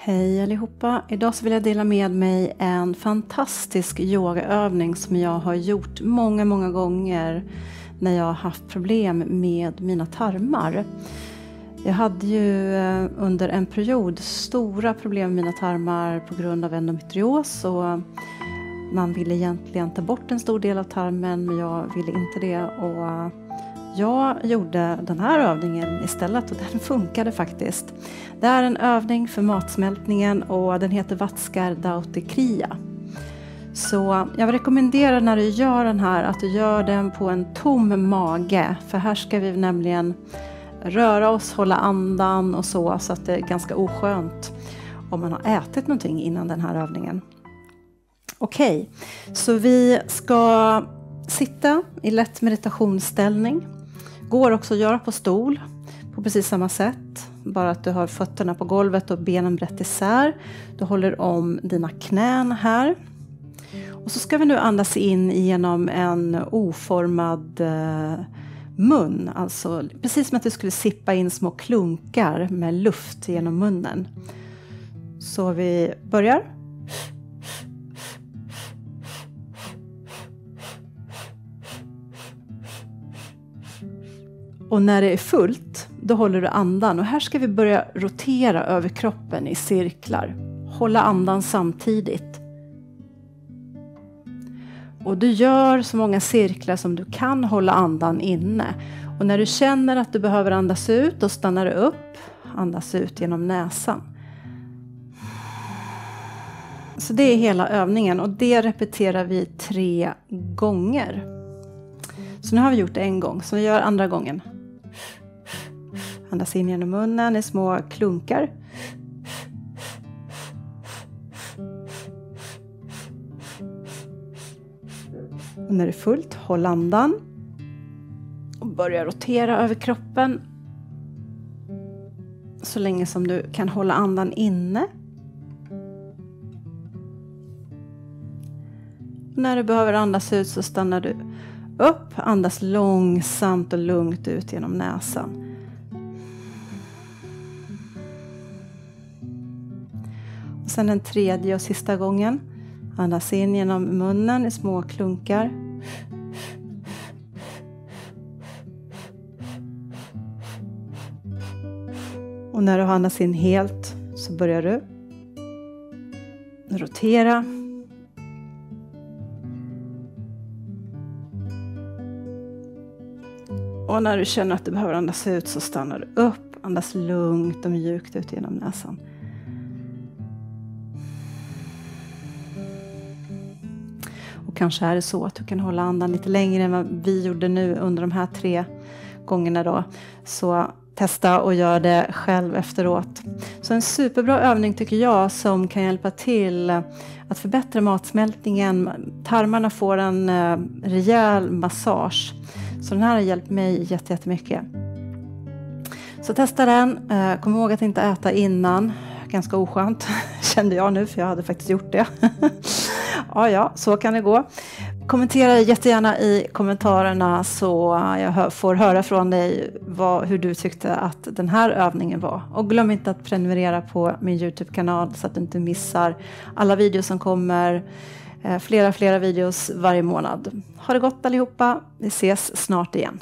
Hej allihopa! Idag så vill jag dela med mig en fantastisk yogaövning som jag har gjort många, många gånger när jag har haft problem med mina tarmar. Jag hade ju eh, under en period stora problem med mina tarmar på grund av endometrios och man ville egentligen ta bort en stor del av tarmen men jag ville inte det och jag gjorde den här övningen istället och den funkade faktiskt. Det är en övning för matsmältningen och den heter Vatskar Dauti Kriya. Så jag rekommenderar när du gör den här att du gör den på en tom mage för här ska vi nämligen röra oss, hålla andan och så så att det är ganska oskönt om man har ätit någonting innan den här övningen. Okej, okay, så vi ska sitta i lätt meditationsställning Går också att göra på stol på precis samma sätt. Bara att du har fötterna på golvet och benen brett isär. Du håller om dina knän här. Och så ska vi nu andas in genom en oformad eh, mun. Alltså precis som att du skulle sippa in små klunkar med luft genom munnen. Så vi börjar. Och när det är fullt, då håller du andan. Och här ska vi börja rotera över kroppen i cirklar. Hålla andan samtidigt. Och du gör så många cirklar som du kan hålla andan inne. Och när du känner att du behöver andas ut, då stannar du upp. Andas ut genom näsan. Så det är hela övningen och det repeterar vi tre gånger. Så nu har vi gjort det en gång, så vi gör andra gången. Andas in genom munnen i små klunkar. Och när det är fullt, håll andan. Och börja rotera över kroppen. Så länge som du kan hålla andan inne. Och när du behöver andas ut så stannar du upp, andas långsamt och lugnt ut genom näsan. Sen den tredje och sista gången. Andas in genom munnen i små klunkar. Och när du har andats in helt så börjar du rotera Och när du känner att du behöver andas ut så stannar du upp, andas lugnt och mjukt ut genom näsan. Kanske är det så att du kan hålla andan lite längre än vad vi gjorde nu under de här tre gångerna då. Så testa och gör det själv efteråt. Så en superbra övning tycker jag som kan hjälpa till att förbättra matsmältningen. Tarmarna får en eh, rejäl massage. Så den här har hjälpt mig jättemycket. Så testa den. Eh, kom ihåg att inte äta innan. Ganska oskönt kände jag nu för jag hade faktiskt gjort det. ja, ja, så kan det gå. Kommentera jättegärna i kommentarerna så jag får höra från dig vad, hur du tyckte att den här övningen var. Och glöm inte att prenumerera på min Youtube-kanal så att du inte missar alla videos som kommer. Eh, flera, flera videos varje månad. Ha det gott allihopa. Vi ses snart igen.